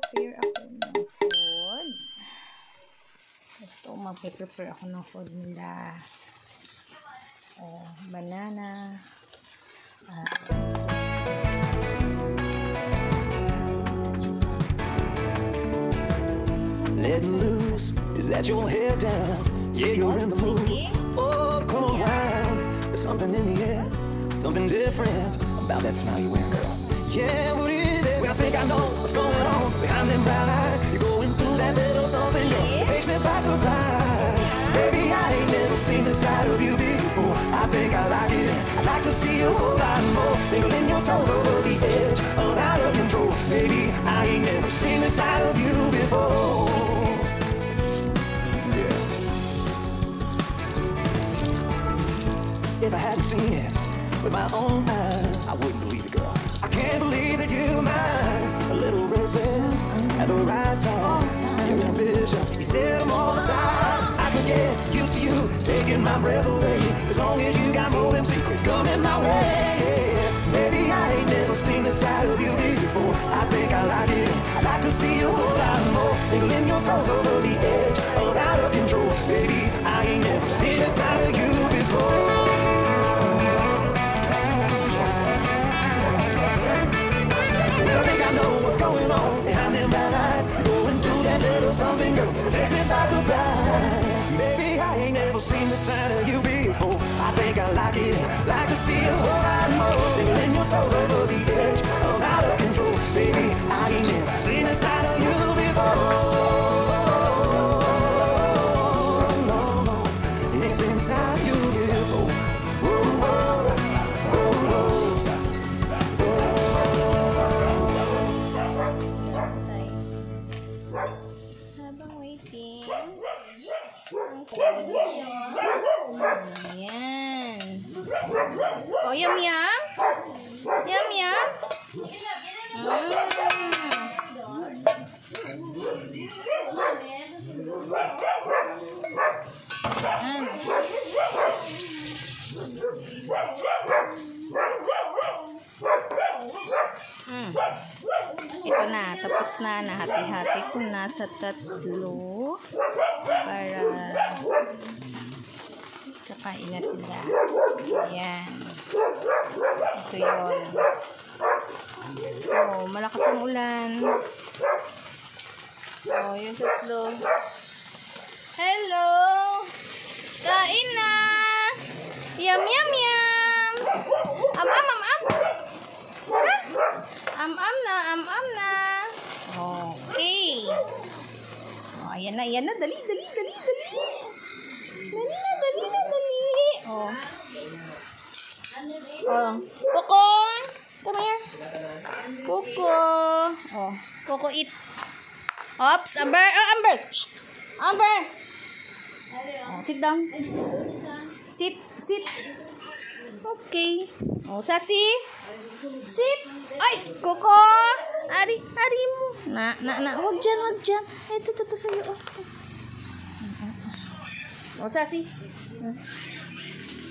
mag-prepare ako ng food. Ito, mag-prepare ako ng food nila. Oh, banana. Ah, Letting loose, is that your head down? Yeah, you're in the mood. Oh, come around. There's something in the air, something different about that smile you're wearing, girl. Yeah, what is it? Well, I think I know what's going on eyes. You're going through that little something, yeah. Takes me by surprise. Baby, I ain't never seen the side of you before. I think I like it. I'd like to see you a whole lot more. Wiggling your toes over the edge of out of control. Baby, I ain't never seen the side of you before. Yeah. If I hadn't seen it with my own eyes, taking my breath away. As long as you got more than secrets coming my way. Baby, I ain't never seen the side of you before. I think I like it. I'd like to see you a whole lot more. Wiggling your toes over the edge of out of control. Baby, Ayan. Oh, yum yum. Yum yum. Mm. Mm. Tapos na, nahati-hati ko na sa tatlo para kakain na sila. Ayan. Ito yun. Oh, malakas ang ulan. Oh, yung tatlo. Hello! Kain na! Yum, yum, yum! Am, am, am, am! Ha? Am, am na, am, am na. Okay. Oh, ayan na, ayan na. Dali, dali, dali, dali. Dali na, dali na, dali. Oh. Oh. Coco! Come here. Coco. Oh. Coco, eat. Ops, Amber. Oh, Amber. Shh. Amber. Oh, sit down. Sit, sit. Okay. Oh, Sasi. Sit. Ay, Coco. Ari, ari mo. Na, na, na. Huwag dyan, huwag dyan. Ito, ito sa'yo. Oh. Sasi. Hmm.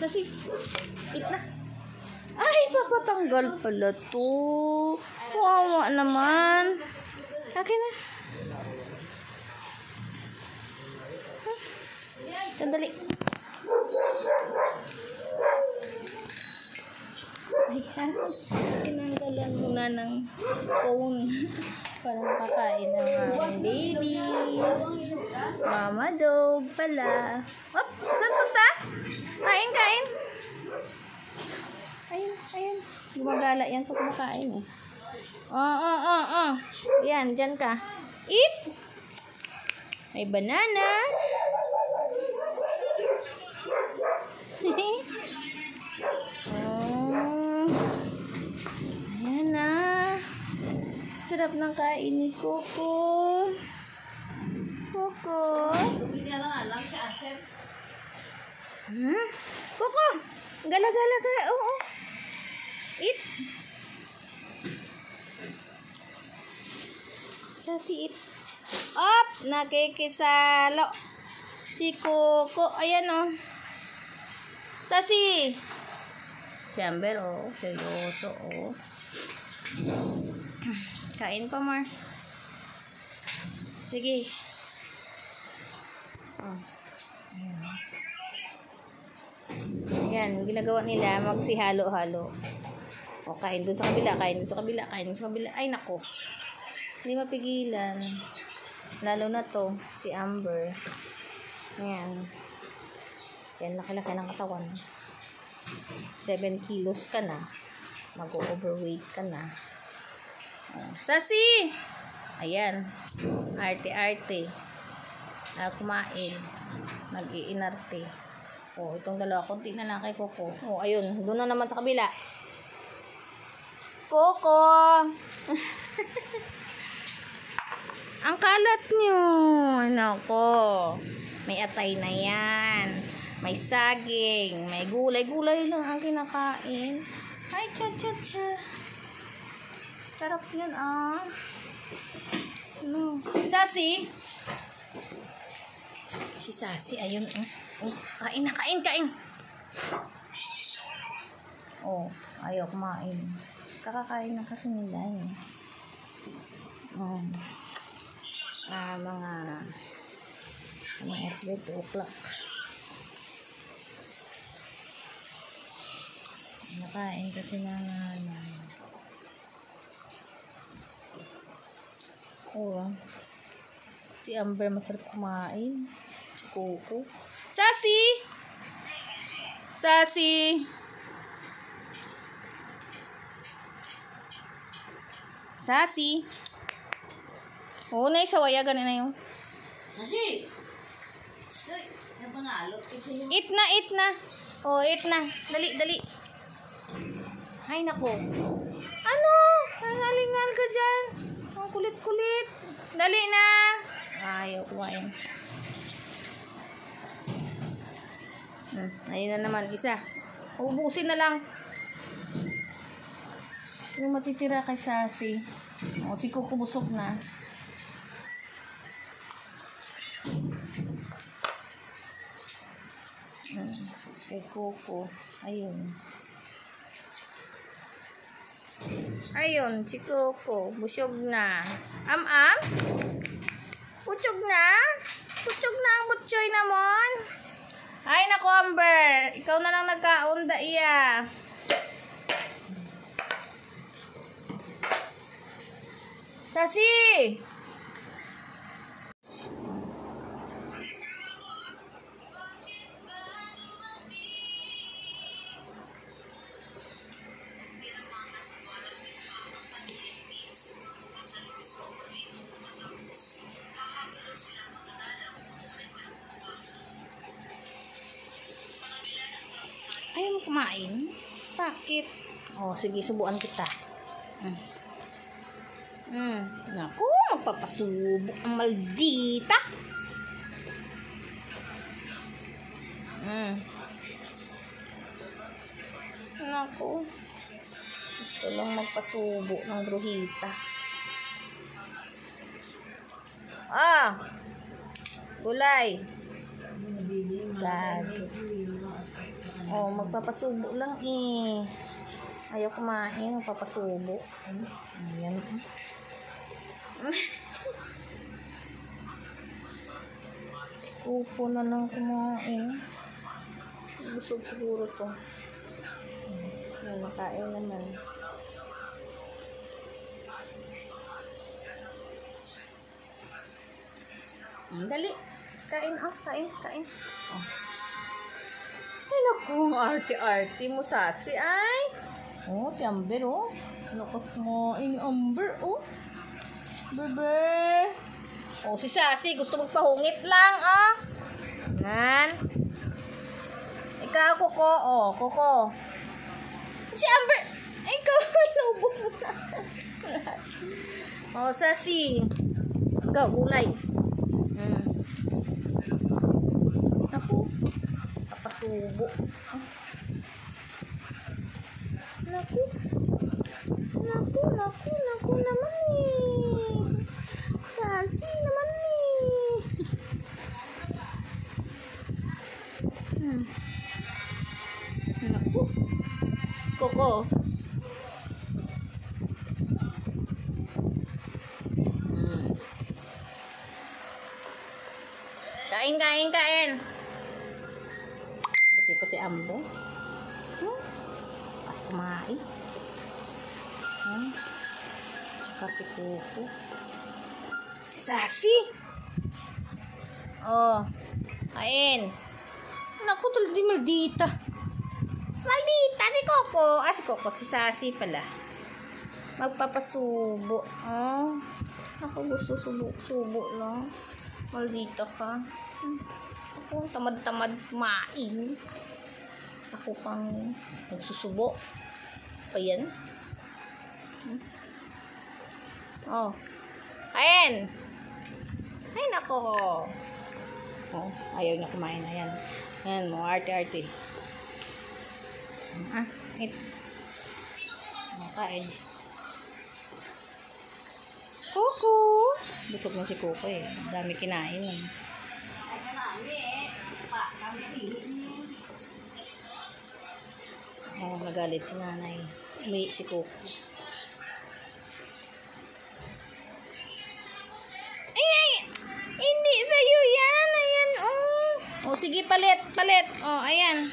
Sasi. Eat na. Ay, papatanggal pala to. Wawa naman. Akin na. Sandali. Ayan. Tinanggalan muna ng phone para makakain ng aming babies. Mama dog pala. Op, saan punta? Kain, kain. Ayun, ayun. Gumagala yan pag kumakain eh. Oh, oh, oh, oh. Yan, dyan ka. Eat! May banana. oh. Ayan na. Sarap ng kain ni Coco. Coco. Hmm? Coco! Gala-gala ka. Oo. Oh, Eat. Sasi eat. Up! Nakikisalo. Si Coco. Ayan oh. Sasi. Si Amber oh. Seryoso oh. Kain pa, Mar. Sige. Oh. Ayan, ginagawa nila, magsihalo-halo. O, kain dun sa kabila, kain dun sa kabila, kain dun sa kabila. Ay, nako. Hindi mapigilan. Lalo na to, si Amber. Ayan. Yan, laki-laki ng katawan. 7 kilos ka na. Mag-overweight ka na. Sasi! Ayan. Arte-arte. Ah, kumain. Nag-iinarte. Oh, itong dalawa. Kunti na lang kay Coco. Oh, ayun. Doon na naman sa kabila. Coco! Ang kalat nyo. Nako. May atay na yan. May saging. May gulay-gulay lang ang kinakain. Ay, cha cha cha. Sarap yan ah. No. Sasi. Si Sasi, ayun. Oh. Oh, kain na, kain, kain. Oh, ayaw kumain. Kakakain na kasi nila eh. Oh. Ah, mga mga SB 2 o'clock. Nakain kasi na nanay. Oo. Si Amber masarap kumain. Si Coco. Sasi! Sasi! Sasi! Oo na yung sawaya, ganun na. Kasi yung... Eat na, eat na. Oh, eat na. Dali, dali. Ay, nako. Ano? Nangalingal ka dyan. Dali na. Ayaw kumain. Hmm, ayun na naman, isa. Ubusin na lang. Yung matitira kay Sasi. O, si Kuko busog na. Hmm, kay Coco. Ayun. Ayun, si Coco. Busog na. Am-am? Butog na? Butog na ang butchoy namon? Ay, nako, Amber. Ikaw na lang nagkaunda iya. Sasi! Ayaw mo kumain? Bakit? Oh, sige, subuan kita. Mm. Mm. Naku, magpapasubok ang maldita. Mm. Naku. Gusto lang magpasubo ng bruhita. Ah! Gulay. Lagi. Oh, magpapasubo lang eh. Ayaw kumain, magpapasubo. Ayan. Upo na lang kumain. Busog siguro to. Ayan, nakain naman. Dali. Kain, oh. Kain, kain. Oh. Ay, naku, ang arte-arte mo, Sasi, ay. Oh, si Amber, oh. Lakas kumain, Amber, oh. Bebe. Oh, si Sasi, gusto magpahungit lang, ah. Yan. Ikaw, Kuko, oh, Kuko. Si Amber, ikaw, naubos mo na. oh, Sasi. Ikaw, gulay. Mm. Naku. Kapasubo. Naku. Naku, naku, naku naman eh. Sasi naman eh. Hmm. Naku. Koko. Hmm. Kain, kain, kain. Buti pa si Ambo. Hmm? Pas kumain. Hmm? Tsaka si Coco. Sassy! Oh. Kain. Naku, tulad di maldita. Maldita si Coco. Ah, si Coco. Si Sassy pala. Magpapasubo. Oh. Ako gusto subo-subo lang. Maldita ka. Ako, tamad-tamad kumain. Ako pang nagsusubo. Pa yan? Hmm? Oh. Ayan! Ay, nako. Oh, ayaw na kumain. Ayan. Ayan mo, arte-arte. Ah, it. Oh, kain. Kuku! Busog na si Kuko eh. Dami kinain. Eh. Oh, nagalit si nanay. Umihi si Kuko. Ay, ay! Hindi sa'yo yan! Ayan, oh! Oh, sige, palit, palit. Oh, ayan.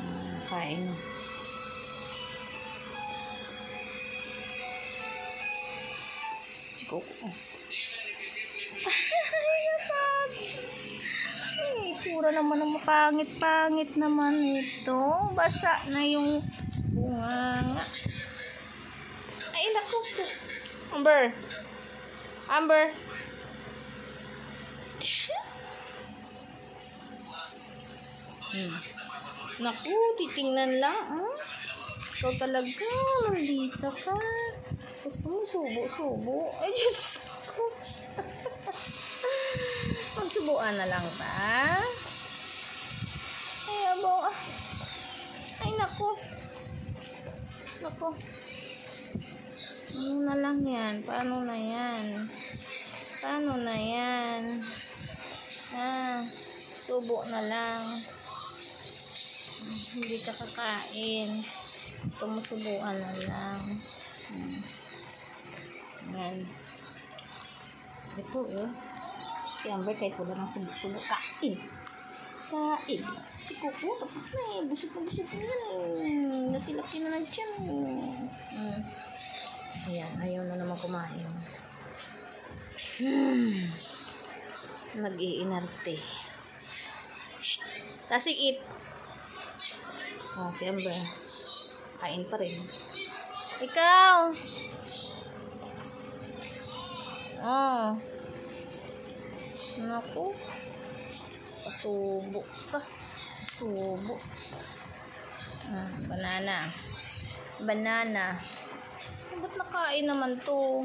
Hmm, kain. Oh. Ay, itsura naman ng mapangit-pangit naman ito. Basa na yung bunga. Ay, naku. Amber. Amber. hmm. Naku, titingnan lang. Hmm? Ikaw talaga, maldita ka. Gusto mo subo-subo. Ay, Diyos ko. Magsubuan na lang ba? Ay, abo. Ay, naku. Naku. Ano na lang yan? Paano na yan? Paano na yan? Ah, subo na lang. Hindi ka kakain. Gusto na lang. Hmm. Yan. Ito, eh. Si Amber kahit wala ng subo-subo, kain. Kain. Si Coco, tapos na eh. Busog na busog na yan. Laki-laki na ng tiyan. Mm. Ayan, ayaw na naman kumain. Hmm. Nag-iinarte. Shh. Tasig eat. Oh, si Amber. Kain pa rin. Ikaw! Oh. Naku. Pasubo ka. Pasubo. Ah, banana. Banana. Ah, Ba't nakain naman to?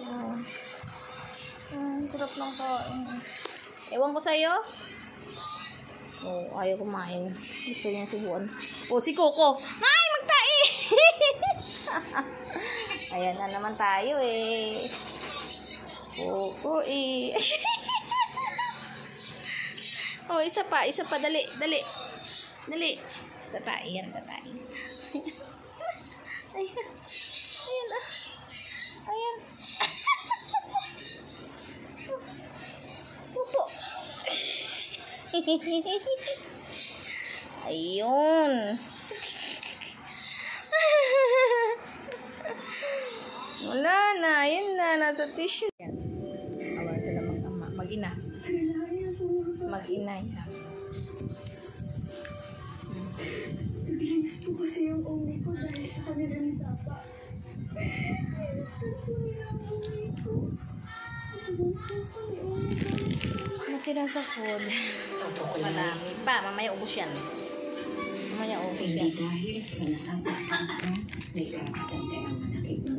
Oh. Ah, sarap ng kain. Ewan ko sa'yo. Oh, ayaw kumain. Gusto niya subuan. Oh, si Coco. Ay, magtai! Ayan na naman tayo eh. Coco eh. oh, isa pa, isa pa. Dali, dali. Dali. Tatay yan, tatay. Ayan. Ayan ah. Ayan. Pupo. Ayun. Wala na. Ayun na. Nasa tissue. Yan. Awan sila mag-ama. Mag-ina. Mag-ina yan. Nagrinis po kasi yung umi ko dahil sa kanila ni Papa. Natira sa food. Marami pa. Mamaya ubos yan. Mamaya ubos yan. dahil sa nasasaktan ka, may karapatan ka ng manakit ng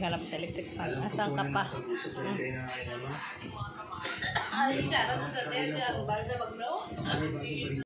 pakialam sa electric fan. Asan ka pa? Halika, ano sa